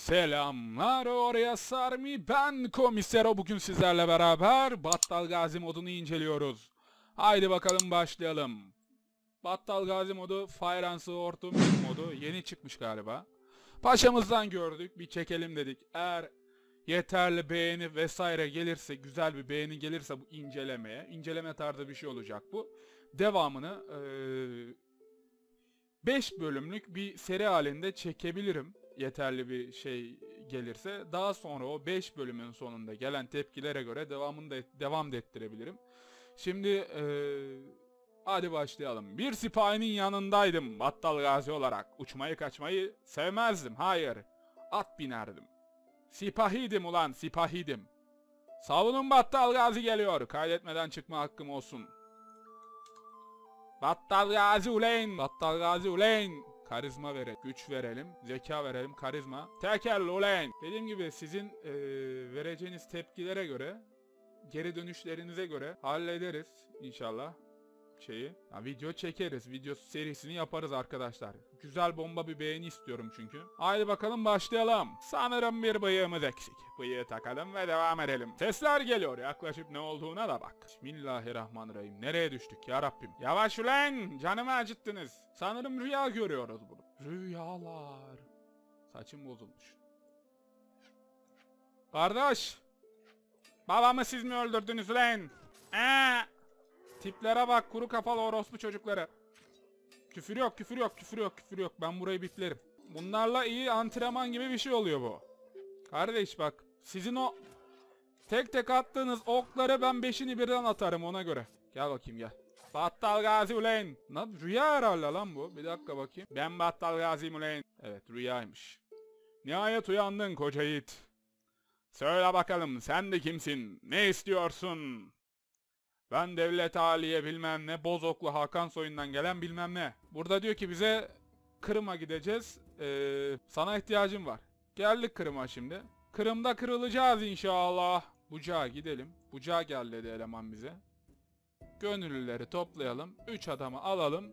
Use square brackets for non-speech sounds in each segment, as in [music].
Selamlar oraya Sarmi ben Komisero bugün sizlerle beraber Battal Gazi modunu inceliyoruz. Haydi bakalım başlayalım. Battal Gazi modu Fire and Sword modu yeni çıkmış galiba. Paşamızdan gördük bir çekelim dedik. Eğer yeterli beğeni vesaire gelirse güzel bir beğeni gelirse bu incelemeye inceleme tarzı bir şey olacak bu. Devamını 5 bölümlük bir seri halinde çekebilirim yeterli bir şey gelirse. Daha sonra o 5 bölümün sonunda gelen tepkilere göre devamını da devam da ettirebilirim. Şimdi eee hadi başlayalım. Bir sipahinin yanındaydım battal gazi olarak. Uçmayı kaçmayı sevmezdim. Hayır. At binerdim. Sipahiydim ulan sipahiydim. Savunun battal gazi geliyor. Kaydetmeden çıkma hakkım olsun. Battal gazi uleyn. Battal gazi uleyn. Karizma verelim, güç verelim, zeka verelim, karizma. Tekel uleyn. Dediğim gibi sizin eee, vereceğiniz tepkilere göre, geri dönüşlerinize göre hallederiz inşallah şeyi. Ya video çekeriz. Video serisini yaparız arkadaşlar. Güzel bomba bir beğeni istiyorum çünkü. Haydi bakalım başlayalım. Sanırım bir bıyığımız eksik. Bıyığı takalım ve devam edelim. Sesler geliyor. Yaklaşıp ne olduğuna da bak. Bismillahirrahmanirrahim. Nereye düştük ya Rabbim? Yavaş ulan! Canımı acıttınız. Sanırım rüya görüyoruz bunu. Rüyalar. Saçım bozulmuş. Kardeş! Babamı siz mi öldürdünüz ulan? Eee! Tiplere bak kuru kafalı orospu çocukları. Küfür yok küfür yok küfür yok küfür yok ben burayı biplerim. Bunlarla iyi antrenman gibi bir şey oluyor bu. Kardeş bak sizin o tek tek attığınız okları ben beşini birden atarım ona göre. Gel bakayım gel. Battal Gazi uleyn. Lan rüya herhalde lan bu. Bir dakika bakayım. Ben Battal Gazi uleyn. Evet rüyaymış. Nihayet uyandın koca yiğit. Söyle bakalım sen de kimsin? Ne istiyorsun? Ben devlet aliye bilmem ne, Bozoklu Hakan soyundan gelen bilmem ne. Burada diyor ki bize Kırım'a gideceğiz. Ee, sana ihtiyacım var. Geldik Kırım'a şimdi. Kırım'da kırılacağız inşallah. Bucağa gidelim. Bucağa gel dedi eleman bize. Gönüllüleri toplayalım. 3 adamı alalım.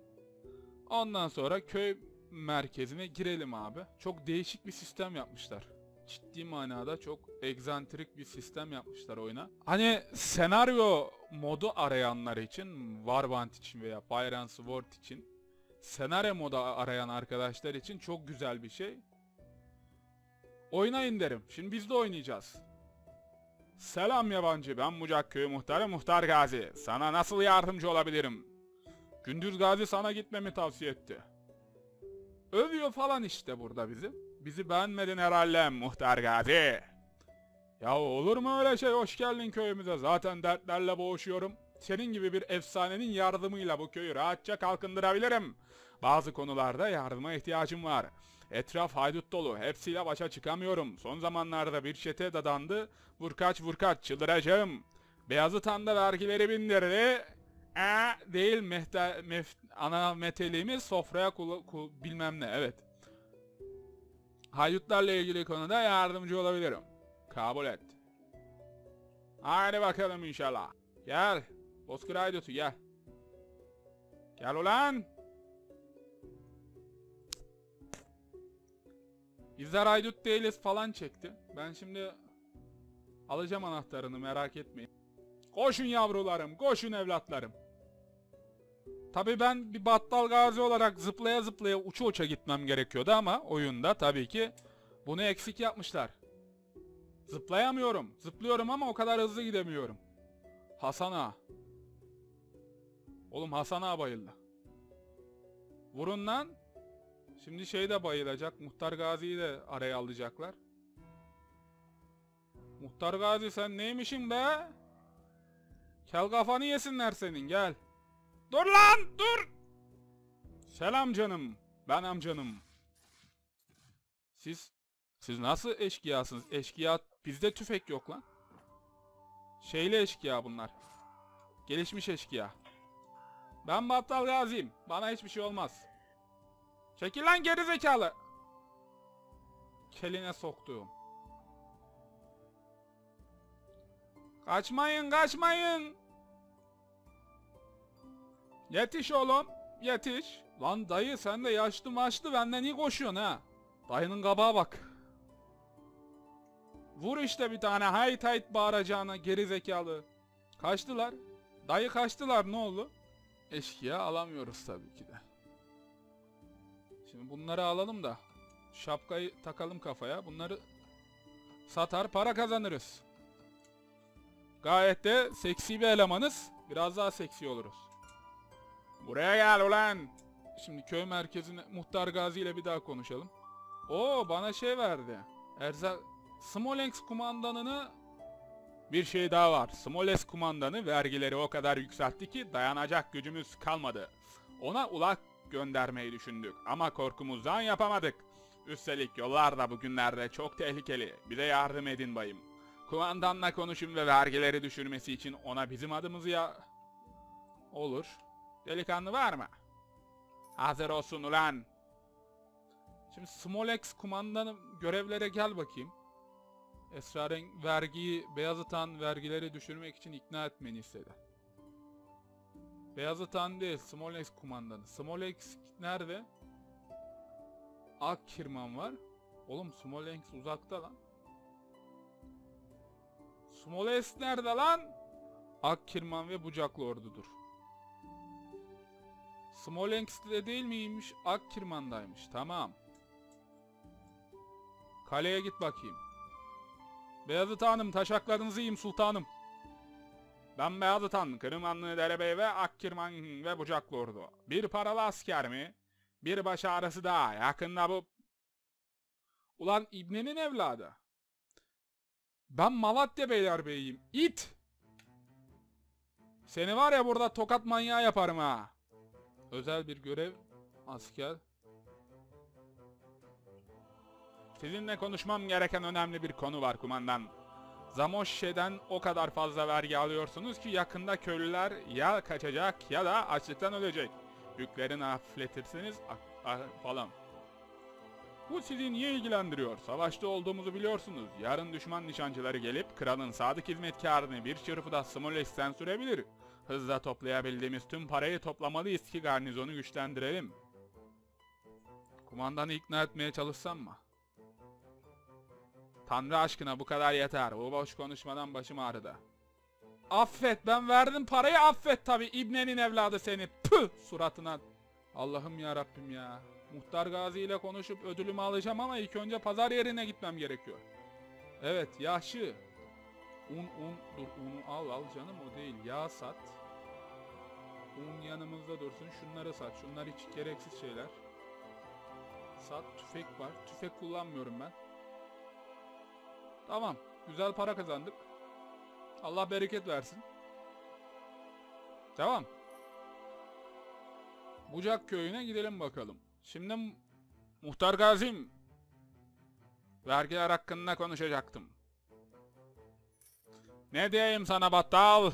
Ondan sonra köy merkezine girelim abi. Çok değişik bir sistem yapmışlar ciddi manada çok egzantrik bir sistem yapmışlar oyuna. Hani senaryo modu arayanlar için, Warband için veya and Sword için senaryo modu arayan arkadaşlar için çok güzel bir şey. Oynayın derim. Şimdi biz de oynayacağız. Selam yabancı. Ben Mucak Köyü Muhtarı Muhtar Gazi. Sana nasıl yardımcı olabilirim? Gündüz Gazi sana gitmemi tavsiye etti. Övüyor falan işte burada bizi. Bizi beğenmedin herhalde Muhtar Gazi. Ya olur mu öyle şey? Hoş geldin köyümüze. Zaten dertlerle boğuşuyorum. Senin gibi bir efsanenin yardımıyla bu köyü rahatça kalkındırabilirim. Bazı konularda yardıma ihtiyacım var. Etraf haydut dolu. Hepsiyle başa çıkamıyorum. Son zamanlarda bir çete dadandı. Vurkaç vurkaç çıldıracağım. Beyazıt Han da vergileri bindirdi. Ee, değil mehte, mef, ana meteliğimiz sofraya kul, kul, bilmem ne. Evet. Haydutlarla ilgili konuda yardımcı olabilirim. Kabul et. Haydi bakalım inşallah. Gel. Bozkır Haydut'u gel. Gel ulan. Bizler haydut değiliz falan çekti. Ben şimdi alacağım anahtarını merak etmeyin. Koşun yavrularım, koşun evlatlarım. Tabi ben bir battal gazi olarak zıplaya zıplaya uça uça gitmem gerekiyordu ama oyunda tabii ki bunu eksik yapmışlar. Zıplayamıyorum. Zıplıyorum ama o kadar hızlı gidemiyorum. Hasan ağa. Oğlum Hasan ağa bayıldı. Vurun lan. Şimdi şey de bayılacak. Muhtar Gazi'yi de araya alacaklar. Muhtar Gazi sen neymişin be? Kel kafanı yesinler senin gel. Dur lan dur. Selam canım. Ben amcanım. Siz siz nasıl eşkıyasınız? Eşkıya bizde tüfek yok lan. Şeyli eşkıya bunlar. Gelişmiş eşkıya. Ben Battal Gazi'yim. Bana hiçbir şey olmaz. Çekil lan geri zekalı. Keline soktuğum. Kaçmayın kaçmayın. Yetiş oğlum. Yetiş. Lan dayı sen de yaşlı maçlı benden iyi koşuyorsun ha. Dayının kabağa bak. Vur işte bir tane hayt hayt bağıracağına geri zekalı. Kaçtılar. Dayı kaçtılar ne oldu? Eşkıya alamıyoruz tabii ki de. Şimdi bunları alalım da şapkayı takalım kafaya. Bunları satar para kazanırız. Gayet de seksi bir elemanız. Biraz daha seksi oluruz. Buraya gel ulan. Şimdi köy merkezine Muhtar Gazi ile bir daha konuşalım. Oo bana şey verdi. Erzak Smolensk kumandanını bir şey daha var. Smolensk kumandanı vergileri o kadar yükseltti ki dayanacak gücümüz kalmadı. Ona ulak göndermeyi düşündük ama korkumuzdan yapamadık. Üstelik yollar da bugünlerde çok tehlikeli. Bize yardım edin bayım. Kumandanla konuşun ve vergileri düşürmesi için ona bizim adımızı ya... Olur. Delikanlı var mı? Hazır olsun ulan. Şimdi Smolex kumandanı görevlere gel bakayım. Esrarenk vergiyi Beyazıt vergileri düşürmek için ikna etmeni istedi. Beyazıt Han değil, Smolex kumandanı. Smolex nerede? Akkirman var. Oğlum Smolensk uzakta lan. Smolensk nerede lan? Akkirman ve Bucaklı ordudur. Smolensk'te değil miymiş? Akkirman'daymış. Tamam. Kaleye git bakayım. Beyazıt Hanım taşaklarınızı yiyeyim sultanım. Ben Beyazıt Han, Kırmanlı Derebey ve Akkirman ve Bucaklı Ordu. Bir paralı asker mi? Bir baş ağrısı daha. Yakında bu... Ulan İbne'nin evladı. Ben Malatya Beylerbeyiyim. İt! Seni var ya burada tokat manyağı yaparım ha. Özel bir görev. Asker. Sizinle konuşmam gereken önemli bir konu var kumandan. Zamoşşe'den o kadar fazla vergi alıyorsunuz ki yakında köylüler ya kaçacak ya da açlıktan ölecek. Yüklerini hafifletirseniz a- a- falan. Bu sizi niye ilgilendiriyor? Savaşta olduğumuzu biliyorsunuz. Yarın düşman nişancıları gelip kralın sadık hizmetkarını bir çırpıda Smolex'ten sürebilir. Hızla toplayabildiğimiz tüm parayı toplamalıyız ki garnizonu güçlendirelim. Kumandanı ikna etmeye çalışsam mı? Tanrı aşkına bu kadar yeter. Bu boş konuşmadan başım ağrıdı. Affet ben verdim parayı affet tabi İbne'nin evladı seni. Püh suratına. Allah'ım ya Rabbim ya. Muhtar Gazi ile konuşup ödülümü alacağım ama ilk önce pazar yerine gitmem gerekiyor. Evet yaşı. Un un dur unu al al canım o değil yağ sat. Un yanımızda dursun şunları sat şunlar hiç gereksiz şeyler. Sat tüfek var tüfek kullanmıyorum ben. Tamam güzel para kazandık. Allah bereket versin. Tamam. Bucak köyüne gidelim bakalım. Şimdi Muhtar Gazim vergiler hakkında konuşacaktım. Ne diyeyim sana battal?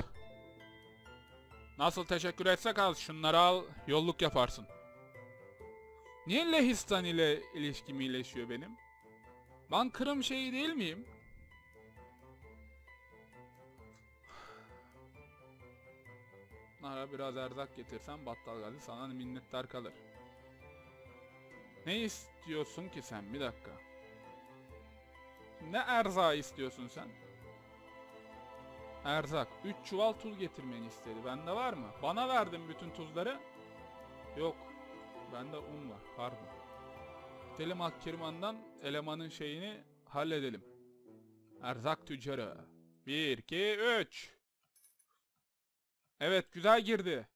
Nasıl teşekkür etsek az şunları al yolluk yaparsın. Niye Lehistan ile ilişkim iyileşiyor benim? Ben Kırım şeyi değil miyim? Nara biraz erzak getirsen Battal Gazi sana minnettar kalır. Ne istiyorsun ki sen? Bir dakika. Ne erzağı istiyorsun sen? Erzak. 3 çuval tuz getirmeni istedi. Bende var mı? Bana verdin bütün tuzları. Yok. Bende un var. Pardon. Gidelim Akkirman'dan elemanın şeyini halledelim. Erzak tüccarı. 1, 2, 3. Evet güzel girdi.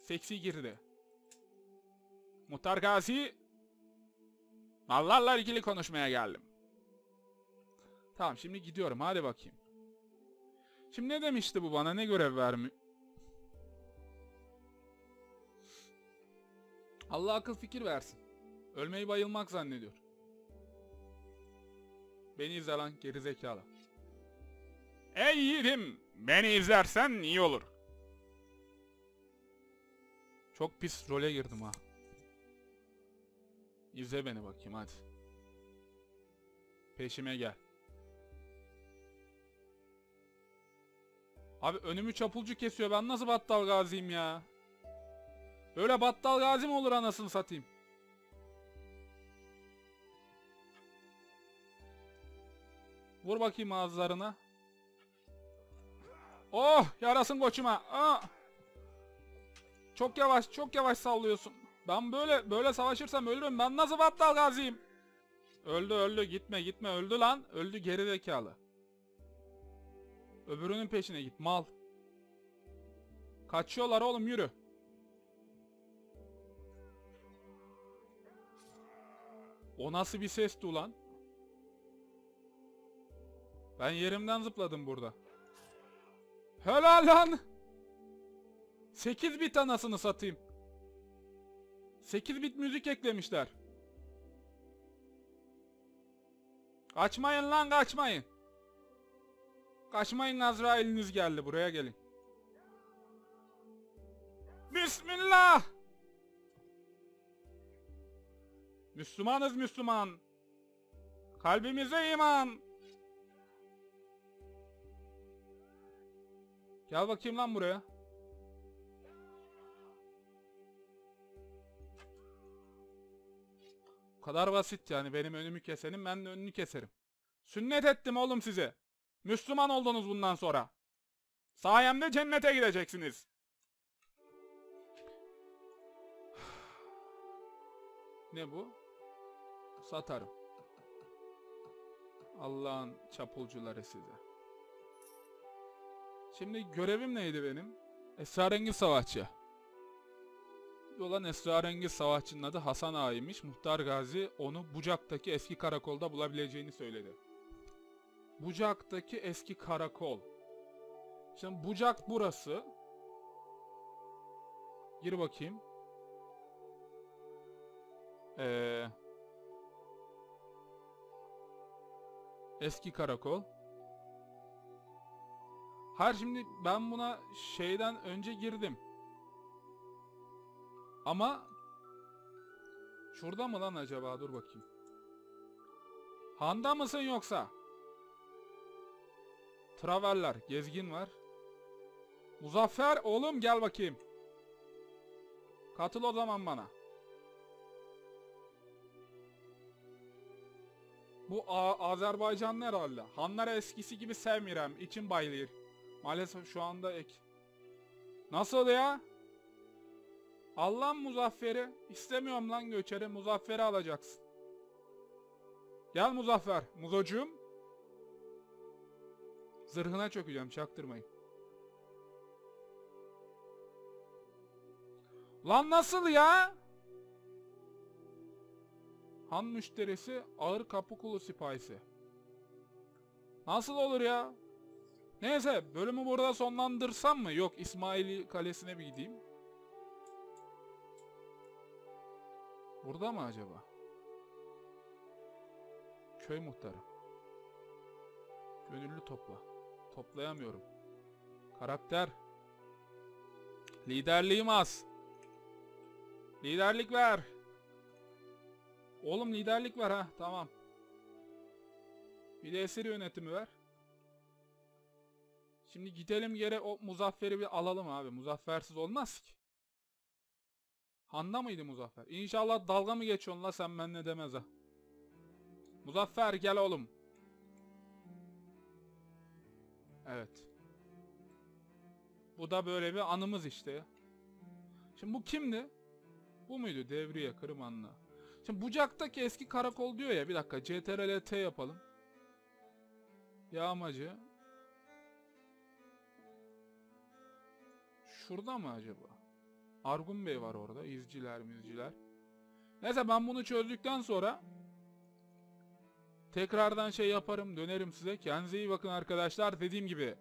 Seksi girdi. Muhtar Gazi. Mallarla ilgili konuşmaya geldim. Tamam şimdi gidiyorum hadi bakayım. Şimdi ne demişti bu bana ne görev vermi? Allah akıl fikir versin. Ölmeyi bayılmak zannediyor. Beni izle lan gerizekalı. Ey yiğidim! Beni izlersen iyi olur. Çok pis role girdim ha. İzle beni bakayım hadi. Peşime gel. Abi önümü çapulcu kesiyor. Ben nasıl battal gaziyim ya? Böyle battal gazi mi olur anasını satayım? Vur bakayım ağızlarına. Oh yarasın koçuma. Aa. Çok yavaş çok yavaş sallıyorsun. Ben böyle böyle savaşırsam ölürüm. Ben nasıl battal gaziyim? Öldü öldü gitme gitme öldü lan. Öldü geri zekalı. Öbürünün peşine git mal. Kaçıyorlar oğlum yürü. O nasıl bir sesti ulan? Ben yerimden zıpladım burada. Helal lan! 8 bit anasını satayım. 8 bit müzik eklemişler. Kaçmayın lan kaçmayın. Kaçmayın Azrail'iniz geldi buraya gelin. Bismillah. Müslümanız Müslüman. Kalbimize iman. Gel bakayım lan buraya. Kadar basit yani benim önümü kesenin ben de önünü keserim. Sünnet ettim oğlum size. Müslüman oldunuz bundan sonra. Sayemde cennete gideceksiniz. [sighs] Ne bu? Satarım. Allah'ın çapulcuları size. Şimdi görevim neydi benim? Esrarengiz savaşçı. Olan esrarengiz savaşçının adı Hasan Ağa'ymış. Muhtar Gazi onu Bucak'taki eski karakolda bulabileceğini söyledi. Bucak'taki eski karakol. Şimdi Bucak burası. Gir bakayım. Ee, eski karakol. Hayır şimdi ben buna şeyden önce girdim. Ama şurada mı lan acaba? Dur bakayım. Handa mısın yoksa? Traveller, gezgin var. Muzaffer oğlum gel bakayım. Katıl o zaman bana. Bu A- Azerbaycanlı herhalde. Hanları eskisi gibi sevmirem. İçim bayılır. Maalesef şu anda ek. Nasıl ya? Allah Muzaffer'i. İstemiyorum lan göçeri. Muzaffer'i alacaksın. Gel Muzaffer. Muzocuğum. Zırhına çökeceğim. Çaktırmayın. Lan nasıl ya? Han müşterisi ağır kapı kulu sipahisi. Nasıl olur ya? Neyse bölümü burada sonlandırsam mı? Yok İsmaili Kalesi'ne bir gideyim. Burada mı acaba? Köy muhtarı. Gönüllü topla. Toplayamıyorum. Karakter. Liderliğim az. Liderlik ver. Oğlum liderlik ver ha. Tamam. Bir de esir yönetimi ver. Şimdi gidelim yere o Muzaffer'i bir alalım abi. Muzaffersiz olmaz ki. Handa mıydı Muzaffer? İnşallah dalga mı geçiyorsun la sen benimle demez ha. Muzaffer gel oğlum. Evet. Bu da böyle bir anımız işte. Şimdi bu kimdi? Bu muydu? Devriye Kırmanlı. Şimdi Bucak'taki eski karakol diyor ya. Bir dakika. CTRL T yapalım. Yağmacı. Şurada mı acaba? Argun Bey var orada. İzciler mizciler. Neyse ben bunu çözdükten sonra tekrardan şey yaparım dönerim size. Kendinize iyi bakın arkadaşlar. Dediğim gibi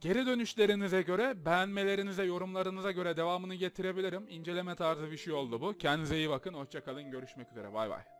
geri dönüşlerinize göre beğenmelerinize yorumlarınıza göre devamını getirebilirim. İnceleme tarzı bir şey oldu bu. Kendinize iyi bakın. Hoşçakalın. Görüşmek üzere. Bay bay.